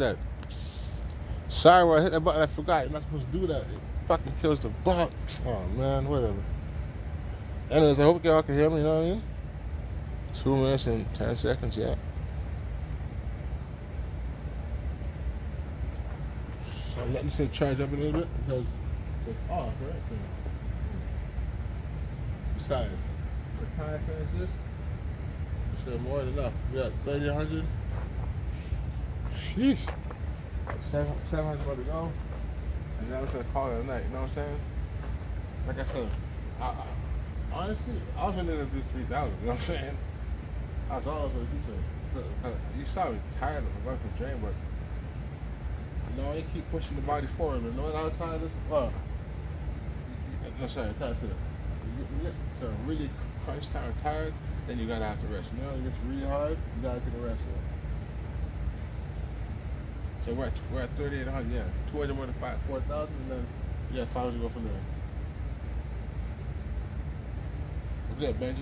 that. Sorry, I hit that button, I forgot. You're not supposed to do that. It fucking kills the bot. Oh man, whatever. Anyways, I hope y'all can hear me. You know what I mean? Two minutes and ten seconds. Yeah. So I'm letting this thing charge up a little bit because it's off, right? So, besides, the time I finish this, should more than enough. We got 3,800. Sheesh. Seven, 700 more to go. And I was going to call it a night. You know what I'm saying? Like I said, I, I, honestly, I was going to do 3,000. You know what I'm saying? I was always going to do so. You saw me tired of working drain work. You know, you keep pushing the body forward. But you know what I'm trying to Well, no, sorry, I can't say that. You get to really crunch time tired, then you gotta have to rest. You know, it gets really hard, you gotta take a rest. So we're at, we're at 3,800, yeah. 200 more than 4,000, and then, yeah, 500 go from there. We're good, bend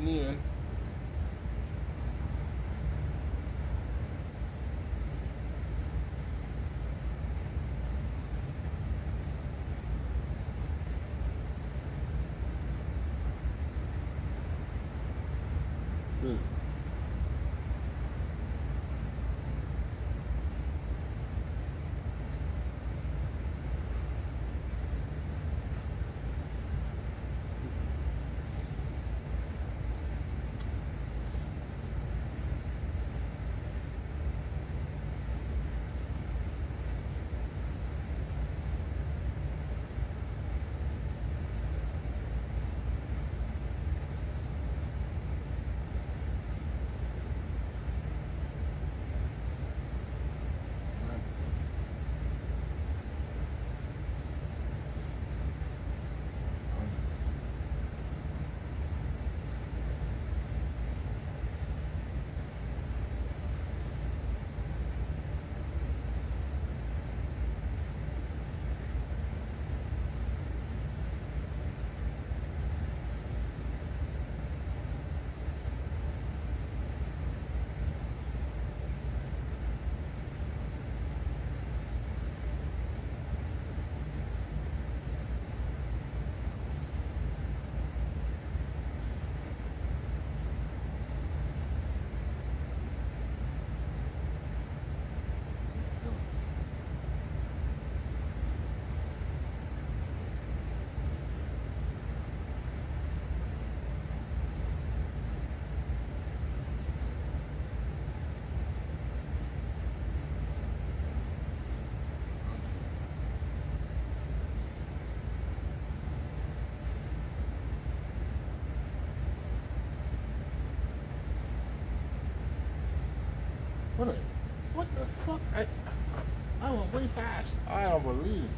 way fast. I don't believe.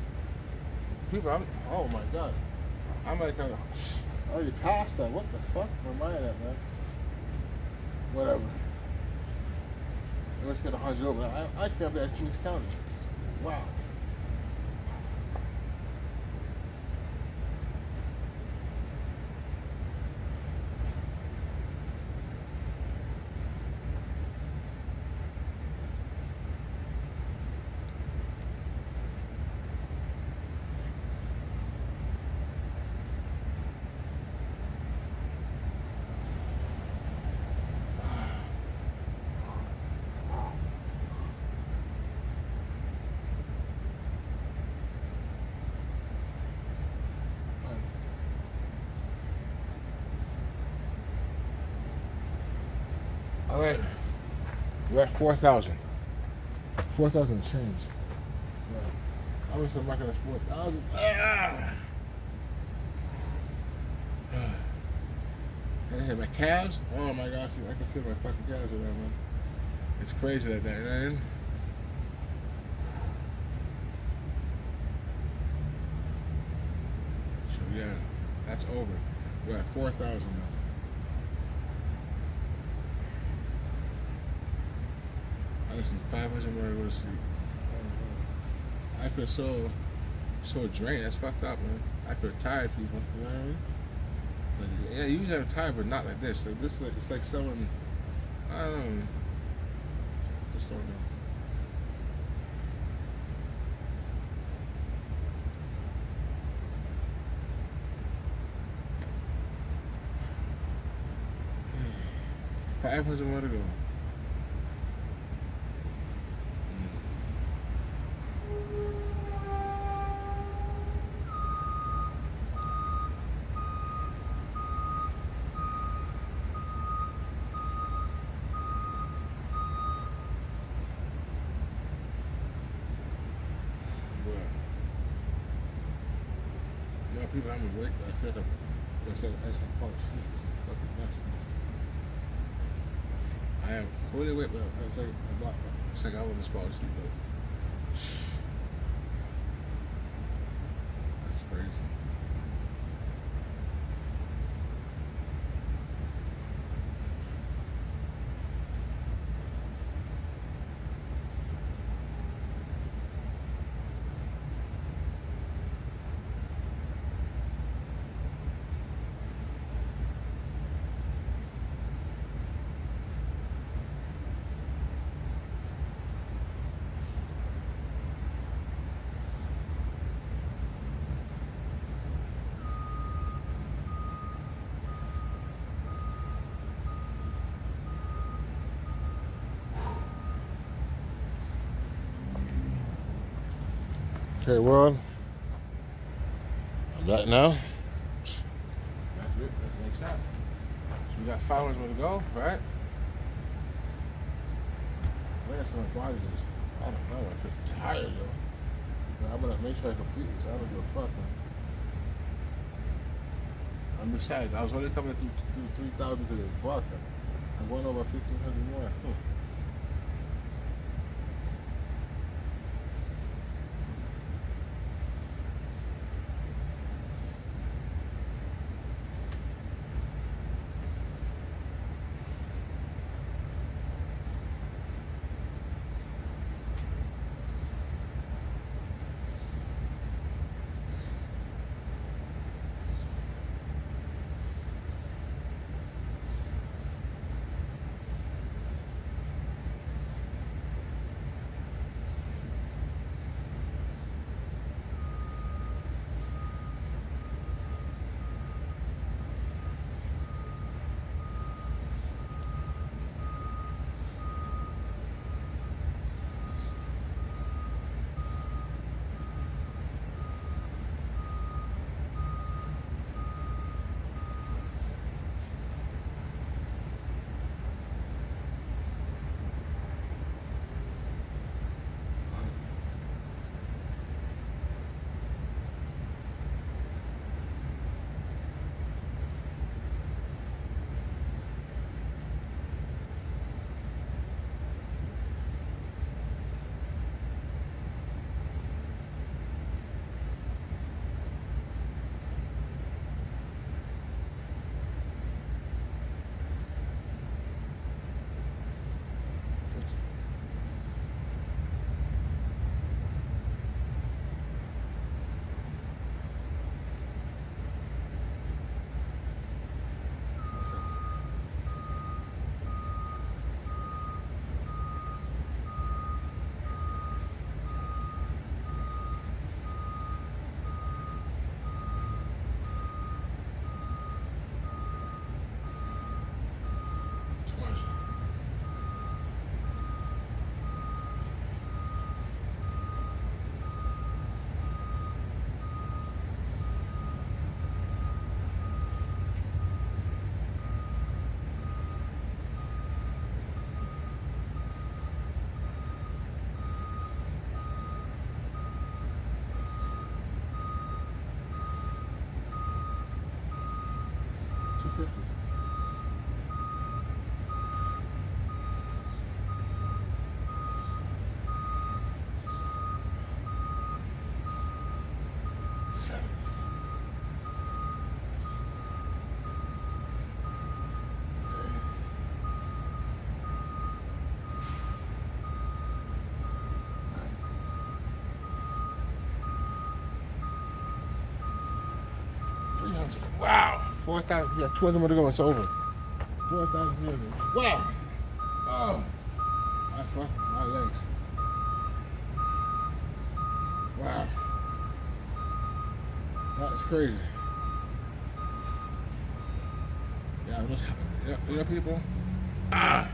People, I'm, oh my god. I'm like, uh, oh, you passed that. What the fuck? Am I at, man? Whatever. Let's get a hundred over. I, I can't be at Kings County. Wow. All right. We're at 4,000. 4,000 change. Right. I'm going to mark it 4,000. Ah! I hit my calves. Oh my gosh, I can feel my fucking calves right now, man. It's crazy that, man. So yeah, that's over. We're at 4,000 now. 500 more I go to sleep. I feel so, so drained. That's fucked up, man. I feel tired, people. You know what I mean? But yeah, you usually have tired, but not like this. Like this, like it's like someone. I don't know. Just don't know. Five hundred more to go. It's like I want to fall asleep though. That's crazy. Okay, world. I'm back now. That's it. That's the next shot. So we got five more to go, right? I got some I don't know, I feel tired though. I'm gonna make sure I complete this. I don't give a fuck, man. And besides, I was only coming through, through 3,000 the Fuck. I'm going over 1,500 more. Hmm. 4,000. Yeah, 200 more to go. It's over. 4,000 years. Wow. Oh. I fucked my legs. Wow. That's crazy. Yeah, I'm yeah, yeah, people. Ah.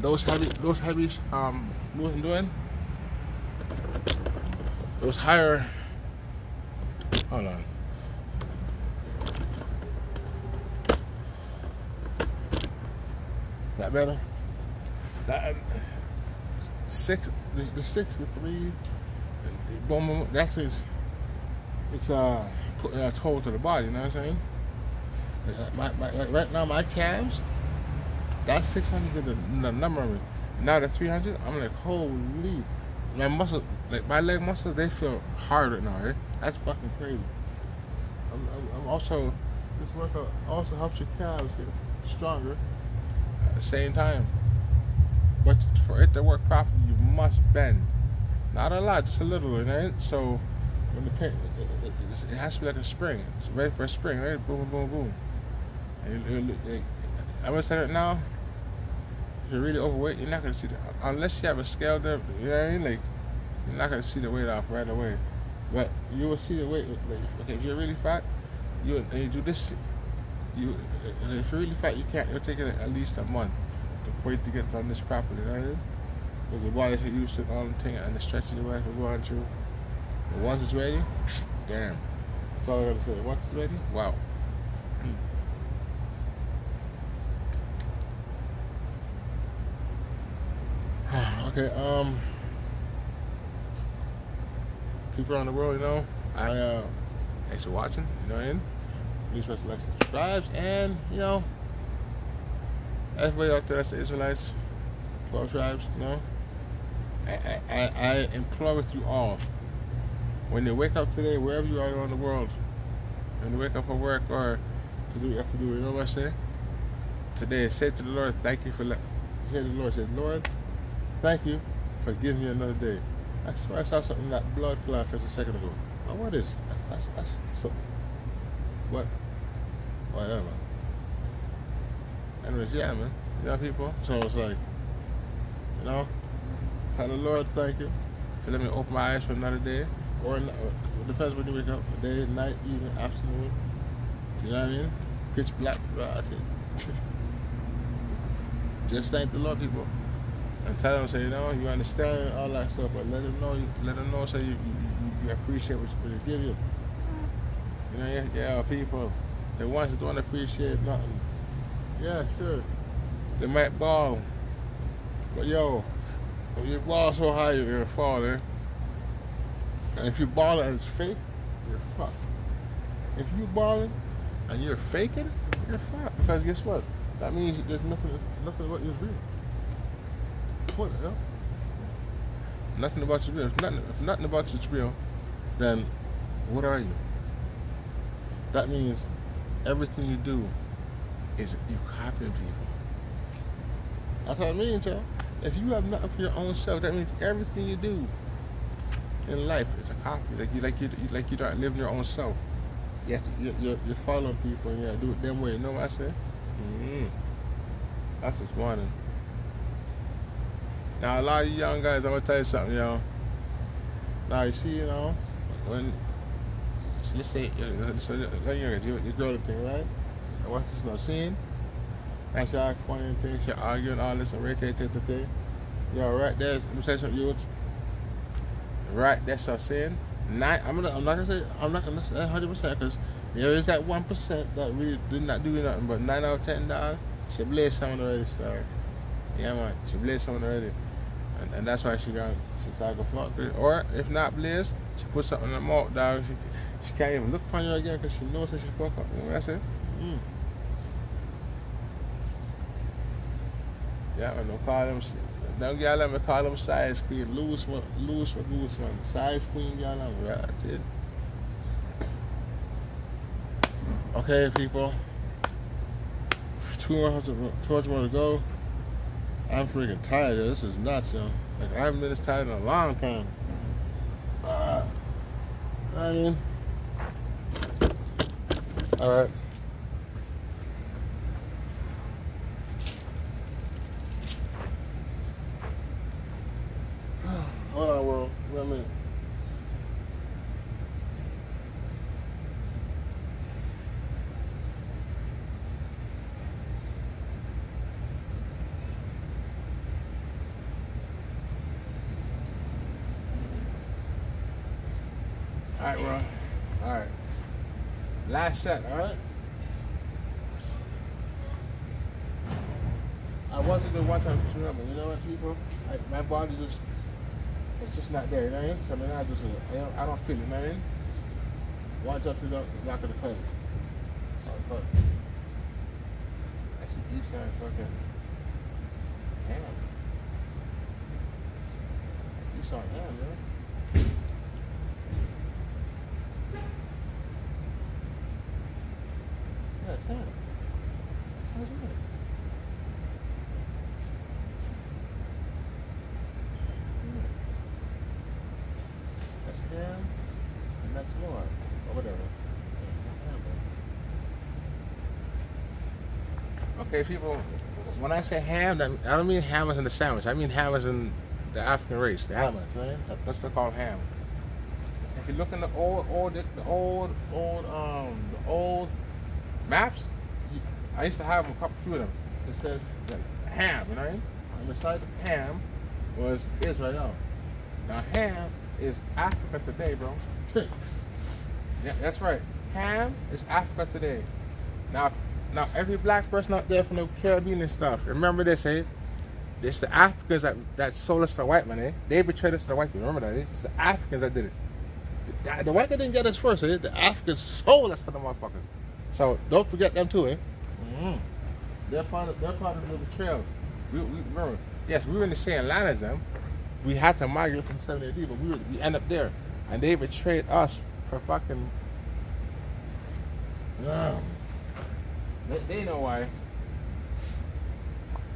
Those heavy, those heavy, um, what I'm doing? Those higher. Hold on. That better? That six, the, the six, the three, boom, boom, that's his. It's uh putting a toll to the body. You know what I'm saying? My, my, right now, my calves, that's 600 the, the number. Now the 300, I'm like, holy. My muscle, like my leg muscles, they feel harder now. Eh? That's fucking crazy. I'm, I'm, I'm also, this workout also helps your calves get stronger at the same time. But for it to work properly, you must bend. Not a lot, just a little, right? So when the it, it, it, has to be like a spring. It's ready for a spring, right? Boom, boom, boom. And it, I'm gonna say it now. If you're really overweight, you're not gonna see that unless you have a scale there. You know what I mean? Like you're not gonna see the weight off right away. But you will see the weight. Like, okay, if you're really fat, you and you do this. You if you're really fat, you can't. You're taking at least a month for you to get done this properly. You know what I mean? Because the body's used to all the thing and the stretching the way we're going through. But once it's ready, damn. That's all I gotta say. Once it's ready, wow. okay, um people around the world, you know, I uh thanks for watching, you know mean? Please press subscribe and you know everybody out there that's the Israelites, twelve tribes, you know. I, I, I implore with you all when you wake up today, wherever you are around the world, when you wake up for work or to do what you do, you know what I say? Today, say to the Lord, thank you for, say to the Lord, say, Lord, thank you for giving me another day. I swear I saw something that blood clot just a second ago. Now, what is? That's, that's, that's what? Whatever. Anyways, yeah, man. You know, people. So it's like, you know, tell the Lord thank you for letting me open my eyes for another day. Or, uh, it depends when you wake up. Day, night, evening, afternoon. You know what I mean? Pitch black. Right, Just thank the Lord, people and tell them, say, you know, you understand all that stuff, but let them know, let them know, say you, you, you appreciate what you, give you. You know, yeah, yeah, people, the ones that don't appreciate nothing, yeah, sure, they might ball, but yo, if you ball so high, you're gonna fall, eh? And if you ball and it's fake, you're fucked. If you balling and you're faking, you're fucked. Because guess what? That means there's nothing, nothing what is real what the hell? Nothing about you real. If nothing, if nothing about you's real, then what are you? That means everything you do is you copying people. That's what I mean, y'all. If you have nothing for your own self, that means everything you do in life is a copy. Like you, like you, like you don't live your own self. You have to, you're, you're following people and you have to do it them way. You know what I say? Mm-hmm. That's just one. Now, a lot of you young guys, I'm gonna tell you something, you know. Now, you see, you know, when let's say, so you're, you're, you're girl thing, right? And what's this no scene? And she all funny things, she arguing all this and right there, there, there. Yo, right there, let me say something, you right that's what I'm saying. Nine, I'm gonna, I'm not gonna say, I'm not gonna say 100 percent because there's that one percent that really did not do nothing, but nine out of ten, dog, she blazed someone already, sorry. Yeah, man, she blazed someone already. And, and that's why she got she's like a fuck. Or if not Blaze, she put something in the mouth, dog. She, she can't even look upon you again because she knows that she fuck up. You know what I said? Mm. Yeah, man, don't call them. Don't get them call them size queen. Lose one, lose one, lose one. Size queen, y'all. Right, that's it. Okay, people. Two more, two more to go. I'm freaking tired. This is nuts, yo. Like I haven't been this tired in a long time. Uh, I mean, all right. Hold on, world. One minute. All right, bro. All right. Last set, alright? I wanted to do one time to remember, you know what people? I, my body just it's just not there, you know what I mean? So I mean I just I don't, I don't feel it, man. One jump to the it's not gonna play. Oh, fuck. That's east side fucking. East side ham, man. Yeah, it's ham. How's it? That's ham, and that's more, or whatever. Okay, people. When I say ham, I don't mean ham as in the sandwich. I mean ham as in the African race, the Hamites, right? That's what they call ham. If you look in the old, old, the old, old, um, the old maps, I used to have a couple few of them. It says the ham, you know what I mean? And beside the ham was Israel. Now ham is Africa today, bro. yeah, that's right. Ham is Africa today. Now, now every black person out there from the Caribbean and stuff, remember this, eh? It's the Africans that, that sold us to the white man, eh? They betrayed us to the white people. Remember that, eh? It's the Africans that did it. The, the white guy didn't get us first, eh? The Africans sold us to the motherfuckers. So don't forget them too, eh? Mm-hmm. They're part of they're part of the betrayal. We, we remember, yes, we were in the same line as them. We had to migrate from 70 AD, but we were, we end up there, and they betrayed us for fucking. Yeah. They, they know why.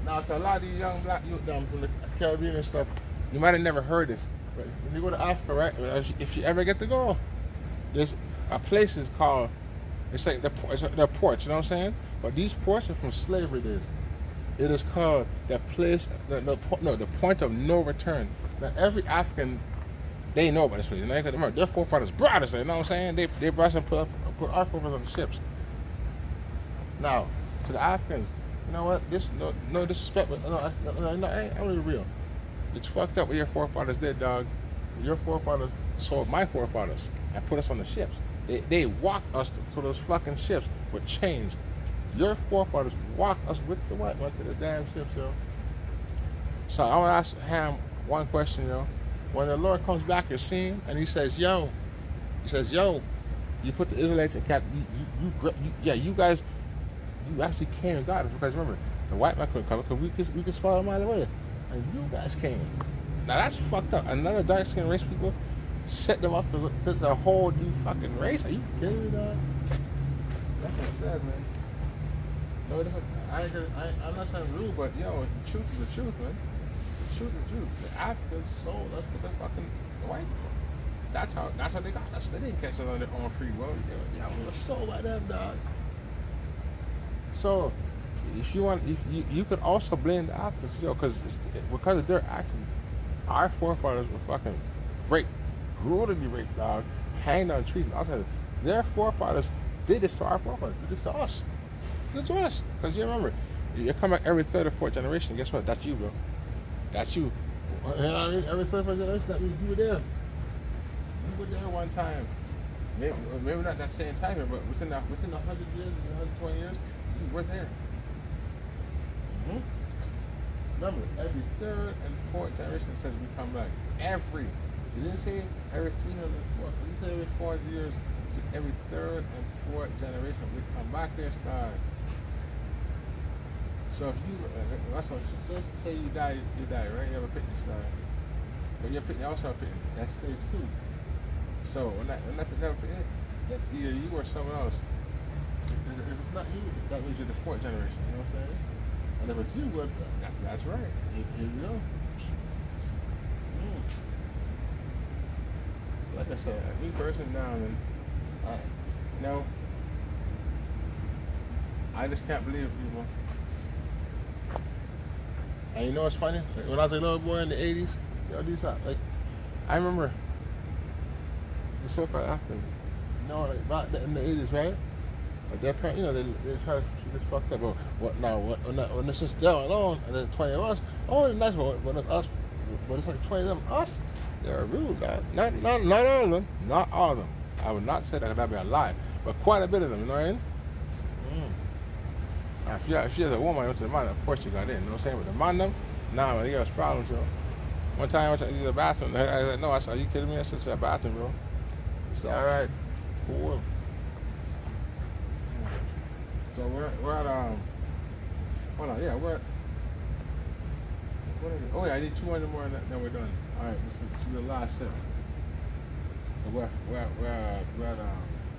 Now, to a lot of these young black youth them from the Caribbean and stuff, you might have never heard this. But when you go to Africa, right? If you ever get to go, there's a place is called. It's like the it's the ports, you know what I'm saying? But these ports are from slavery days. It is called the place, the, the no, the point of no return. Now every African, they know about this place. You know, remember, their forefathers brought us. You know what I'm saying? They they brought us and put, put our forefathers on the ships. Now, to the Africans, you know what? This no no disrespect, but no, no, no, I'm really real. It's fucked up what your forefathers did, dog. Your forefathers sold my forefathers and put us on the ships. They, they walked us to, to those fucking ships with chains. Your forefathers walked us with the white man to the damn ships, yo. So I want to ask him one question, yo. When the Lord comes back, you're seeing, and he says, yo, he says, yo, you put the Israelites in cap. You, you, you, you, yeah, you guys, you actually came and got us because remember, the white man couldn't come because we could, we could spot a mile away, and you guys came. Now that's fucked up. Another dark skinned race people set them up to set a whole new fucking race. Are you kidding me, dog? That's what I said, man. No, that's not, I I, I'm not trying to rude, but yo, the truth is the truth, man. The truth is the truth. The Africans sold us to the fucking white people. That's how that's how they got us. They didn't catch us on their own free will. Yeah, we were sold by them, dog. So, if you want, if you, you could also blame the Africans, yo, because because of their actions, our forefathers were fucking raped, brutally raped, dog, hanged on trees and all that. Their forefathers did this to our forefathers. Did this to us. Did this to us. Because you remember, you come back every third or fourth generation. Guess what? That's you, bro. That's you. Every third or fourth generation, that means you were there. You were there one time. Maybe, maybe not that same time, but within the, within the 100 years, 120 years, you were there. hmm Remember, every third and fourth generation says we come back. Every. It didn't say every 300, four- it say every 400 years. Said every third and fourth generation we come back there, star. So if you, uh, that's what, let's say you die, you die, right? You have a picnic star. But you're picnic, also a picnic. That's stage two. So when that, when that picnic, that's either you or someone else. If it's not you, that means you're the fourth generation. You know what I'm saying? And if it's you, that, that's right. Here, here we go. Mm. Like I said, me person down, and I, you know, I just can't believe people. And you know what's funny? When I was a little boy in the '80s, yo, these like, I remember the so-called Africans. You know, like back in the '80s, right? Like they're trying, you know, they they try to keep us fucked up. But what now? What, when, that, when it's just them alone, and then 20 of us, oh, nice, but when it's us, but it's like 20 of them, us, they're rude, man. Not, not, not all of them, not all of them. I would not say that that'd be a lie, but quite a bit of them. You know what I mean? Mm. Now, if you if you're a woman, you went to the man, of course you got in. You know what I'm saying? But the man them, nah, man, you got problems, yo. One time I went to the bathroom. I was like, no, I said, are you kidding me? I said, it's a bathroom, bro. It's all right. Cool. So we're, we're at, um, hold on, yeah, we're at, what is it? Oh, yeah, I need 200 more and then we're done. All right, this is, the last set. We're, we're, we're, uh, we're at um,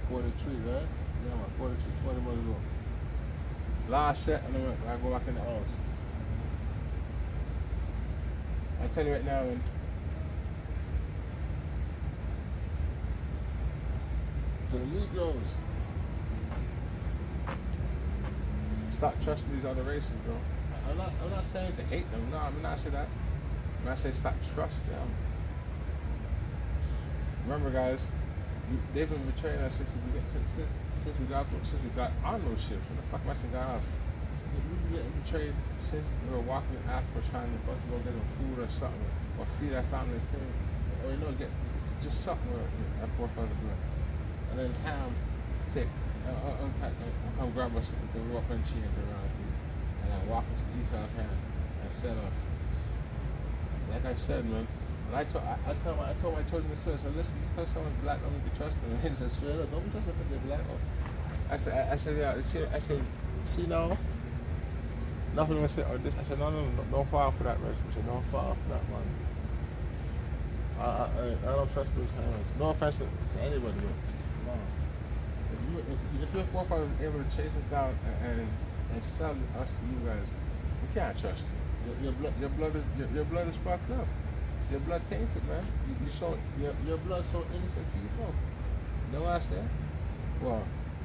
43, right? Yeah, man, 43, 20 more to go. Last set, and then I go back in the house. I tell you right now, man. To the Negroes, stop trusting these other races, bro. I'm not, I'm not saying to hate them. No, I'm not saying that. I'm not saying stop trust them. Remember, guys, they've been betraying us since we, since, since we got since we got on those ships. When the fuck am I saying off? We've been betrayed since we were walking in Africa trying to fucking go get them food or something, or feed our family too, or you know, get just something our forefathers doing. And then Ham take, uh, uh, uh, uh, come grab us with the rope and chains around and I walk us to Esau's hand and set us. Like I said, man, and I told I, I my I told my children this too. I said, listen, because someone's black, don't be trust them. He said, straight up, don't be trust them because they're black. I said, I, I said, yeah. I said, I said, see now. Nothing I said, or this. I said, no, no, no, don't fall for that, man. I said, don't fall for that, man. I, I, I don't trust those hands. No offense to, anybody, but. If, you, if, if your forefathers able to chase us down and, and, and sell us to you guys, we can't trust you. Your, your blood, your blood is your, your blood is fucked up. Your blood tainted, man. You, you so your, your blood so innocent people. You know what I said? Well,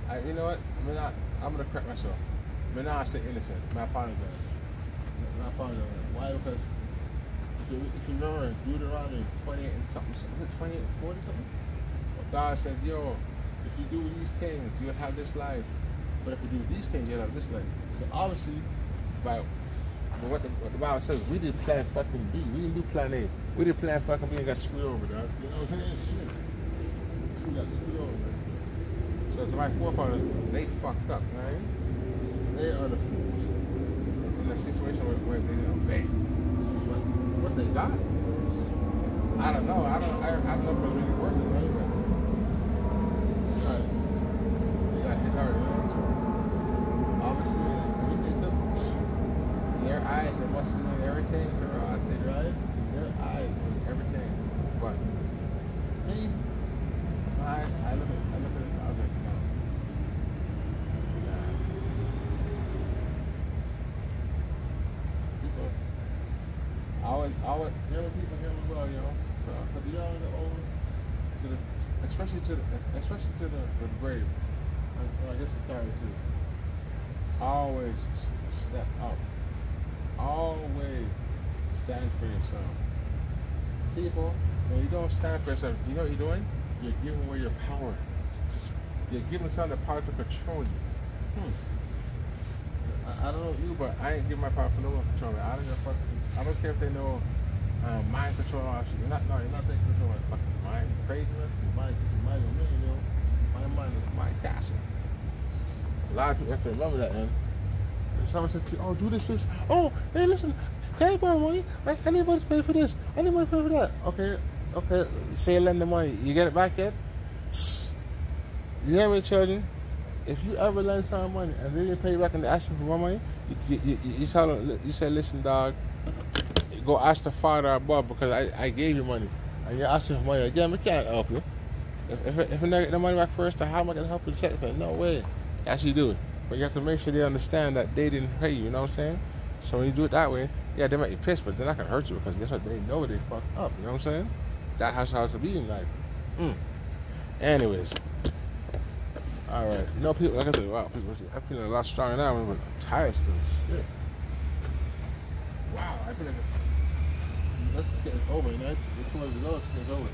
I, you know what? I mean, I, I'm gonna correct myself. I mean, now I say innocent. I apologize. I apologize. Why? Because if you, if you remember Deuteronomy 28 and something, something 28, 40 something, God said, yo, if you do these things, you'll have this life. But if we do these things, you'll have this life. So obviously, by what the, what the Bible says, we did plan fucking B. We didn't do plan A. We did plan fucking B and got screwed over, dog. You know what I'm saying? Shit. We got screwed over. So to my forefathers, they fucked up, man. They are the fools in the situation where, where they didn't obey. But what they got, I don't know. I don't. I, I don't know if it was really worth it. But they got, they got hit hard, man. So obviously, they, they took their eyes, they must have known everything karate, right? Their eyes knew everything. But me, my eyes, I look at I look at it, I was like, no. Nah. People I always I always young people hear me well, you know. To, to the young, the old, to the especially to the especially to the, the brave. I, I guess the third too. Always step up always stand for yourself. People, when you don't stand for yourself, do you know what you're doing? You're giving away your power. You're giving someone the power to control you. Hmm. I, don't know you, but I ain't giving my power for no one to control me. I don't fuck. I don't care if they know um, mind control that shit. You're not, no, you're not taking control of my fucking mind. Craziness is my, this is my domain, you know. My mind is my castle. A lot of people have to remember that, man. Someone says to you, oh, do this, this. Oh, hey, listen, can I borrow money? I need money pay for this. To pay for that. Okay, okay, say lend the money. You get it back yet? You hear me, children? If you ever lend someone money and they didn't pay you back and they ask you for more money, you, you, you, you tell them, you say, listen, dog, go ask the father above because I, I gave you money. And you're asking for money again, we can't help you. If, if, if I get the money back first, how am I going to help you the second time? No way. Yes, you do it. But you have to make sure they understand that they didn't pay you, you know what I'm saying? So when you do it that way, yeah, they might be pissed, but they're not gonna hurt you because guess what? They know they fucked up, you know what I'm saying? That's how it's to be in life. Mm. Anyways. Alright. You know people like I said, wow, people I'm feeling a lot stronger now, but I'm tired still. Shit. Wow, I feel like let's get it over, you know? It over.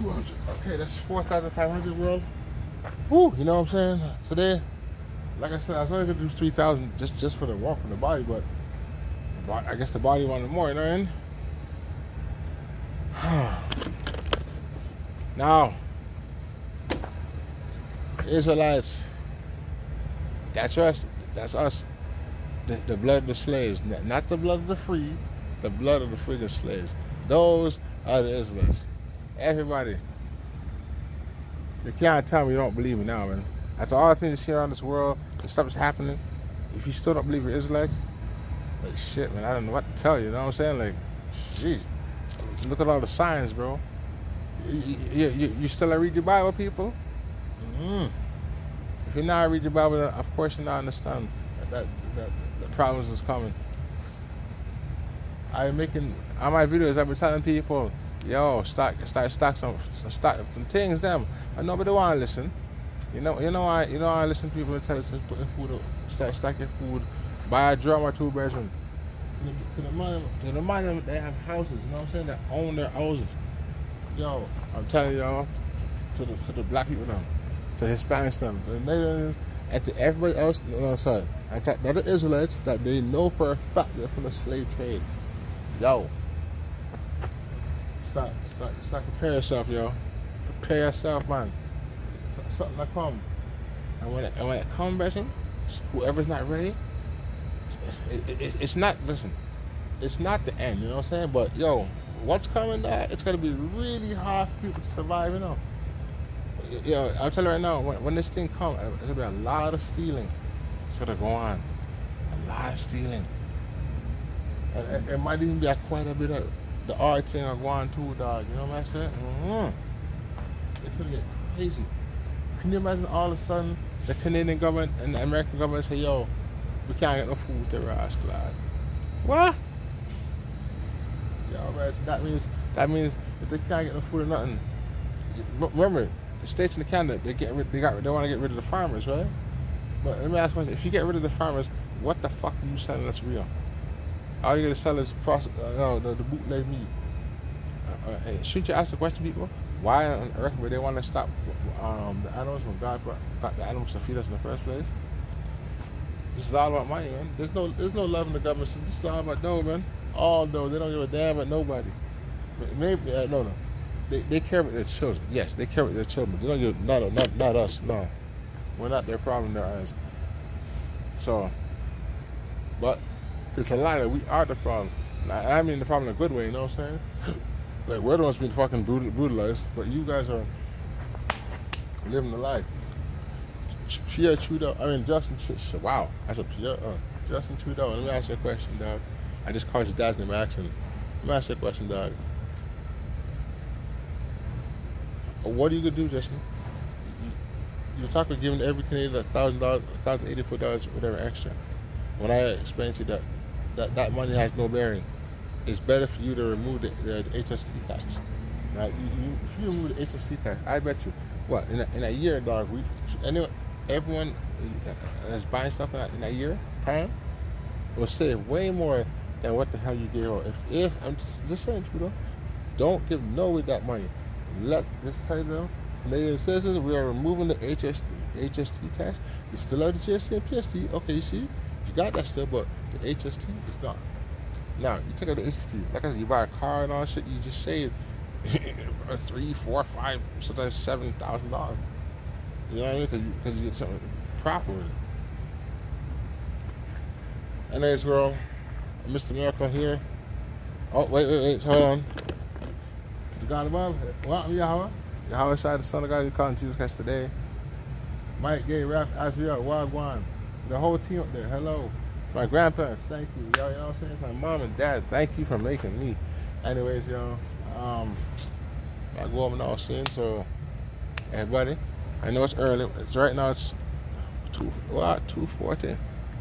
200. Okay, that's 4,500 world. Ooh, you know what I'm saying? Today, like I said, I was only gonna do 3,000 just just for the walk from the body, but I guess the body wanted more, you know what I mean? now, Israelites, that's us. That's us. The, the blood of the slaves, not the blood of the free, the blood of the freaking slaves. Those are the Israelites. Everybody. You can't tell me you don't believe me now, man. After all the things you see around this world, the stuff's happening, if you still don't believe you're Israelites, like shit, man, I don't know what to tell you. You know what I'm saying? Like, geez, look at all the signs, bro. You, you, you still read your Bible, people? Mm-hmm. If you're not read your Bible, of course you're not understand that, that, that the problems is coming. I'm making on my videos. I've been telling people, yo, start start start some some things. Them, And nobody want to listen. You know, you know, I you know I listen to people and tell us put food, start stacking food, buy a drum or two, brethren. To the money, to the money, they have houses. You know what I'm saying? They own their houses. Yo, I'm telling y'all, to the to the black people now to the Hispanics, them, to the natives, and to everybody else the side. And to other Israelites that they know for a fact they're from the slave trade. Yo. Stop, stop, stop, prepare yourself, yo. Prepare yourself, man. Something to come. And when it, and when it comes, whoever's not ready, it, it, it, it's not, listen, it's not the end, you know what I'm saying? But, yo, what's coming that, it's going to be really hard for people to survive, you know? yo, I'll tell you right now, when, when this thing comes, uh, there's gonna be a lot of stealing. It's gonna go on. A lot of stealing. And it, it might even be a, quite a bit of the art thing of going too, dog. You know what I'm saying? Mm-hmm. It's gonna get crazy. Can you imagine all of a sudden the Canadian government and the American government say, yo, we can't get no food to Ras Glad. What? Yeah, right. That means that means if they can't get no food or nothing. Remember, the states the Canada, they get rid, they got, they want to get rid of the farmers, right? But let me ask you If you get rid of the farmers, what the fuck are you selling that's real? All you're gonna sell is uh, no, the, the bootleg meat. Uh, uh, hey, shouldn't you ask the question, people? Why on earth would they want to stop um, the animals when God got the animals to feed us in the first place? This is all about money, man. There's no, there's no love in the government. This is all about no, man. All those, they don't give a damn about nobody. Maybe, uh, no, no they, they care about their children. Yes, they care about their children. They don't give not not not us. No, we're not their problem in their eyes. So, but it's a lie that we are the problem. I, mean the problem in a good way. You know what I'm saying? like we're the ones being fucking brutalized, but you guys are living the life. Pierre Trudeau. I mean Justin. Wow, that's a Pierre. Uh, Justin Trudeau. Let me ask you a question, dog. I just called your dad's name accent. Let me ask you a question, dog. What are you gonna do, Justin? You, are talking giving every Canadian a thousand dollars, thousand eighty-four dollars, whatever extra. When I explained to you that, that that money has no bearing, it's better for you to remove the, the, the HST tax. Now, you, you, if you remove the HST tax, I bet you, what in a, in a year, dog, we anyone, everyone uh, that's buying stuff in a, year time will save way more than what the hell you gave out. If, if I'm just, just saying, Trudeau, don't give no with that money let this tell them, Canadian citizens, we are removing the HST, HST tax. You still have the GST and PST. Okay, you see, you got that still, but the HST is gone. Now, you take out the HST, like I said, you buy a car and all that shit, you just save three, four, five, sometimes seven thousand dollars. You know what I mean? Because you, you get something proper. And Anyways, girl, Mr. Miracle here. Oh, wait, wait, wait, hold on. God above. Well, Yahweh. Yahweh side the Son of God, you calling Jesus Christ today. Mike, Gay, Rap, Asriel, Wagwan. The whole team up there, hello. My grandparents, thank you. Yo, you know what I'm saying? My mom and dad, thank you for making me. Anyways, yo, um, I go up and all sin, so everybody, I know it's early. It's right now it's two what two forty.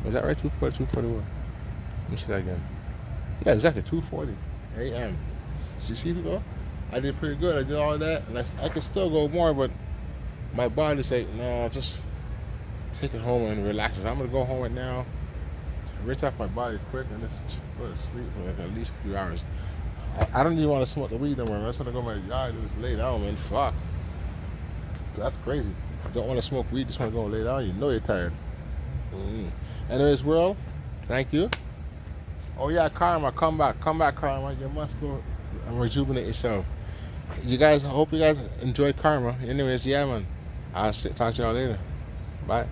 Was that right? Two forty, two forty one. Let me see that again. Yeah, exactly, two forty AM. you see people? I did pretty good. I did all that, and I, I could still go more, but my body said, no, just take it home and relax. I'm gonna go home right now, rinse off my body quick, and just go to sleep for like at least a few hours. I, I don't even want to smoke the weed no more. I just want to go to my yard and just lay down, man. Fuck. That's crazy. Don't want to smoke weed. Just want to go lay down. You know you're tired. Mm. Anyways, world, thank you. Oh yeah, Karma, come back, come back, Karma. You must and rejuvenate yourself. You guys, I hope you guys enjoy Karma. Anyways, yeah, man. I'll talk to y'all later. Bye.